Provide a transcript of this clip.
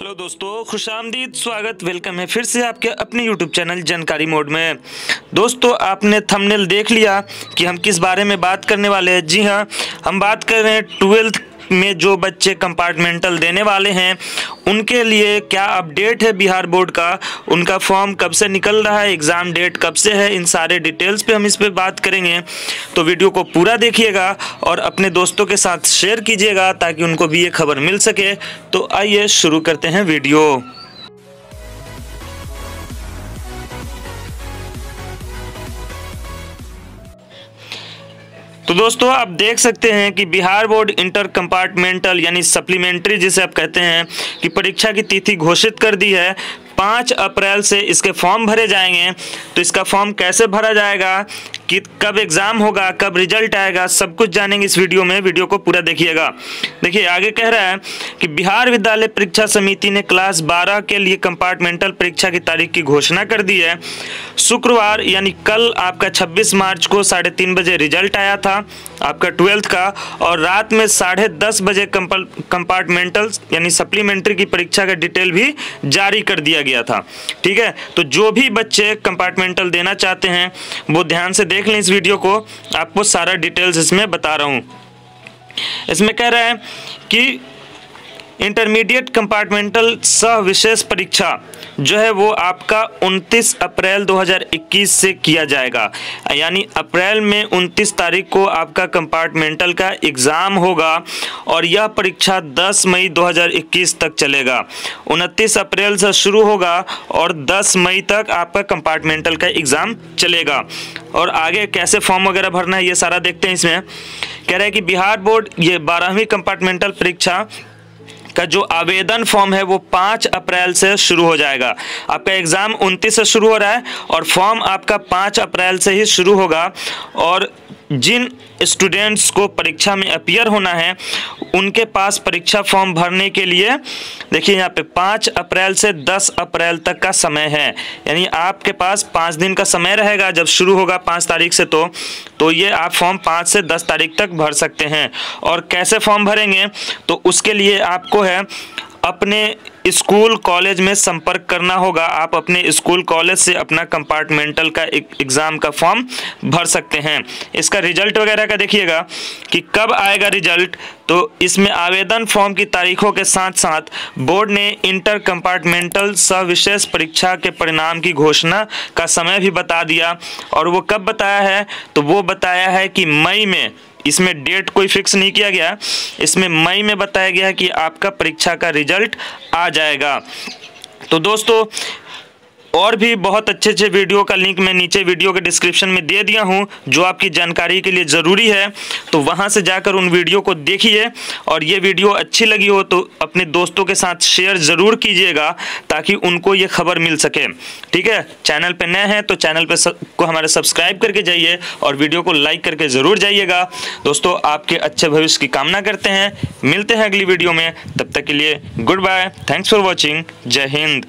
Hello दोस्तों खुश आमदीद स्वागत, वेलकम है फिर से आपके अपने यूट्यूब चैनल जानकारी मोड में। दोस्तों, आपने थंबनेल देख लिया कि हम किस बारे में बात करने वाले हैं। जी हाँ हम बात कर रहे हैं ट्वेल्थ में जो बच्चे कंपार्टमेंटल देने वाले हैं, उनके लिए क्या अपडेट है बिहार बोर्ड का? उनका फॉर्म कब से निकल रहा है? एग्ज़ाम डेट कब से है? इन सारे डिटेल्स पे हम इस पर बात करेंगे। तो वीडियो को पूरा देखिएगा और अपने दोस्तों के साथ शेयर कीजिएगा ताकि उनको भी ये खबर मिल सके। तो आइए शुरू करते हैं वीडियो तो दोस्तों, आप देख सकते हैं कि बिहार बोर्ड इंटर कंपार्टमेंटल यानी सप्लीमेंट्री जिसे आप कहते हैं कि परीक्षा की तिथि घोषित कर दी है। पाँच अप्रैल से इसके फॉर्म भरे जाएँगे। तो इसका फॉर्म कैसे भरा जाएगा? कि कब एग्ज़ाम होगा, कब रिज़ल्ट आएगा, सब कुछ जानेंगे इस वीडियो में। वीडियो को पूरा देखिएगा। देखिए, आगे कह रहा है कि बिहार विद्यालय परीक्षा समिति ने क्लास 12 के लिए कंपार्टमेंटल परीक्षा की तारीख की घोषणा कर दी है। शुक्रवार, यानी कल आपका 26 मार्च को साढ़े तीन बजे रिज़ल्ट आया था, आपका ट्वेल्थ का, और रात में साढ़े दस बजे कंपार्टमेंटल यानी सप्लीमेंट्री की परीक्षा का डिटेल भी जारी कर दिया गया था। ठीक है? तो जो भी बच्चे कंपार्टमेंटल देना चाहते हैं, वो ध्यान से देख लें इस वीडियो को। आपको सारा डिटेल्स इसमें बता रहा हूँ। इसमें कह रहा है कि इंटरमीडिएट कंपार्टमेंटल सह विशेष परीक्षा जो है वो आपका 29 अप्रैल 2021 से किया जाएगा। यानी अप्रैल में 29 तारीख को आपका कंपार्टमेंटल का एग्ज़ाम होगा और यह परीक्षा 10 मई 2021 तक चलेगा। 29 अप्रैल से शुरू होगा और 10 मई तक आपका कंपार्टमेंटल का एग्ज़ाम चलेगा। और आगे कैसे फॉर्म वगैरह भरना है, ये सारा देखते हैं इसमें। कह रहे हैं कि बिहार बोर्ड ये बारहवीं कंपार्टमेंटल परीक्षा का जो आवेदन फॉर्म है वो पाँच अप्रैल से शुरू हो जाएगा। आपका एग्ज़ाम उनतीस से शुरू हो रहा है और फॉर्म आपका पाँच अप्रैल से ही शुरू होगा और जिन स्टूडेंट्स को परीक्षा में अपियर होना है, उनके पास परीक्षा फॉर्म भरने के लिए, देखिए यहाँ पे पाँच अप्रैल से दस अप्रैल तक का समय है। यानी आपके पास पाँच दिन का समय रहेगा जब शुरू होगा पाँच तारीख से तो। तो ये आप फॉर्म पाँच से दस तारीख तक भर सकते हैं। और कैसे फॉर्म भरेंगे? तो उसके लिए आपको है, अपने स्कूल, कॉलेज में संपर्क करना होगा। आप अपने स्कूल, कॉलेज से अपना कंपार्टमेंटल का एग्ज़ाम का फॉर्म भर सकते हैं। इसका रिज़ल्ट वगैरह का देखिएगा कि कब आएगा रिज़ल्ट। तो इसमें आवेदन फॉर्म की तारीखों के साथ साथ बोर्ड ने इंटर कंपार्टमेंटल सविशेष परीक्षा के परिणाम की घोषणा का समय भी बता दिया। और वो कब बताया है? तो वो बताया है कि मई में इसमें डेट कोई फिक्स नहीं किया गया। इसमें मई में बताया गया कि आपका परीक्षा का रिज़ल्ट आ जाएगा। तो दोस्तों और भी बहुत अच्छे अच्छे वीडियो का लिंक मैं नीचे वीडियो के डिस्क्रिप्शन में दे दिया हूँ, जो आपकी जानकारी के लिए ज़रूरी है। तो वहाँ से जाकर उन वीडियो को देखिए और ये वीडियो अच्छी लगी हो तो अपने दोस्तों के साथ शेयर ज़रूर कीजिएगा ताकि उनको ये खबर मिल सके। ठीक है? चैनल पर नए हैं तो चैनल पर को हमारे सब्सक्राइब करके जाइए और वीडियो को लाइक करके ज़रूर जाइएगा। दोस्तों, आपके अच्छे भविष्य की कामना करते हैं। मिलते हैं अगली वीडियो में। तब तक के लिए good bye. Thanks for watching. जय हिंद।